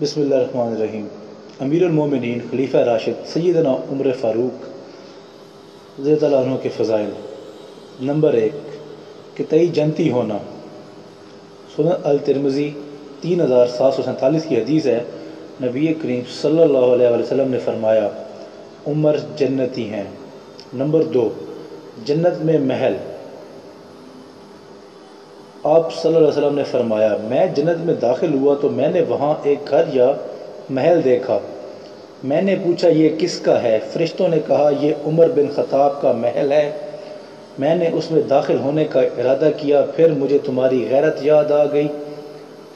बसमीम अमीरमिन खलीफा राशिद सैदना उम्र फ़ारूक ज़ैतु के फ़ज़ाइल। नंबर एक, कि तई जनती होना। सुन अल तिरमज़ी तीन हज़ार सात सौ सैंतालीस की हदीस है। नबी करीम सल्लल्लाहु ने फरमाया, उमर जन्नती हैं। नंबर दो, जन्नत में महल। आप सल्लल्लाहु अलैहि वसल्लम ने फरमाया, मैं जन्नत में दाखिल हुआ तो मैंने वहाँ एक घर या महल देखा। मैंने पूछा, ये किसका है? फरिश्तों ने कहा यह उमर बिन ख़ताब का महल है। मैंने उसमें दाखिल होने का इरादा किया, फिर मुझे तुम्हारी गैरत याद आ गई।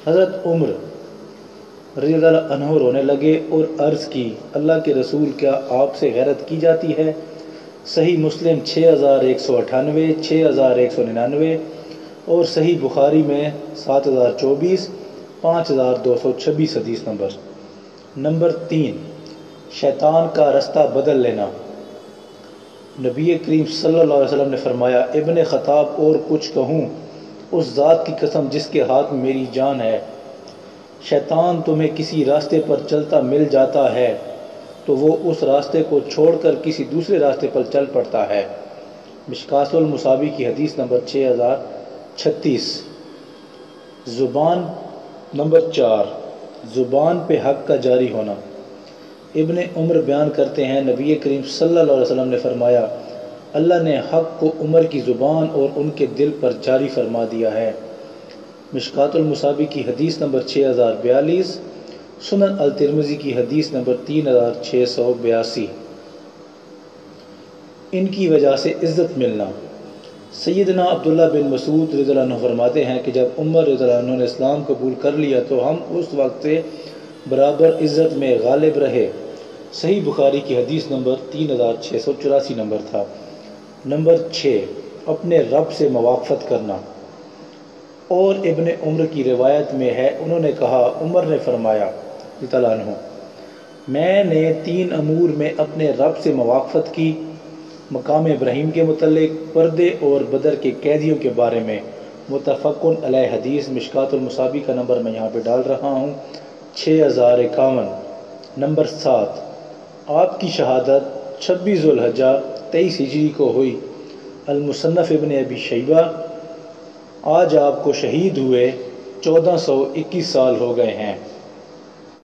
हज़रत उम्र रज़ी अनहो रोने लगे और अर्ज़ की, अल्लाह के रसूल, क्या आपसे गैरत की जाती है? सही मुस्लिम, छः हज़ार एक सौ अठानवे, छः हज़ार एक सौ निन्यानवे और सही बुखारी में सात हज़ार चौबीस, पाँच हज़ार दो सौ छब्बीस हदीस नंबर। नंबर तीन, शैतान का रास्ता बदल लेना। नबी करीम सल्लल्लाहु अलैहि वसल्लम ने फरमाया, इबन ख़ताब और कुछ कहूँ, उस ज़ात की कसम जिसके हाथ में मेरी जान है। शैतान तुम्हें किसी रास्ते पर चलता मिल जाता है तो वो उस रास्ते को छोड़कर किसी दूसरे रास्ते पर चल पड़ता है। मिशकासुल मुसावी की हदीस नंबर छः हज़ार छत्तीस। ज़ुबान नंबर चार। ज़ुबान पे हक का जारी होना। इबन उम्र बयान करते हैं, नबी करीम सल्लल्लाहु अलैहि वसल्लम ने फरमाया, अल्लाह ने हक को उमर की ज़ुबान और उनके दिल पर जारी फरमा दिया है। मिशकातुलमसाबी की हदीस नंबर छः हज़ार बयालीस, सुनन अल तिरमज़ी की हदीस नंबर तीन हज़ार छः सौ बयासी। इनकी वजह से इज़्ज़त मिलना। सैदना अब्दुल्ला बिन मसूद रज़ा फरमाते हैं कि जब उमर रज़ा ने इस्लाम कबूल कर लिया तो हम उस वक्त से बराबर इज़्ज़त में गालिब रहे। सही बुखारी की हदीस नंबर तीन हज़ार छः सौ चौरासी नंबर था। नंबर छः, अपने रब से मवाफ़त करना। और इबन उम्र की रिवायत में है, उन्होंने कहा, उमर ने फरमाया तला मैंने तीन अमूर में अपने रब से मवाफ़त की मकाम इब्राहीम के मतलब पर्दे और बदर के कैदियों के बारे में मुतफ़न हदीस मिशकातमसाबी का नंबर मैं यहाँ पे डाल रहा हूँ, छः हज़ार इक्यावन। नंबर सात, आपकी शहादत छब्बीस उलहजा तेईस हिजरी को हुई। अलमुसन्फ़ इबन अबी शैबा, आज आपको शहीद हुए चौदह सौ इक्कीस साल हो गए हैं।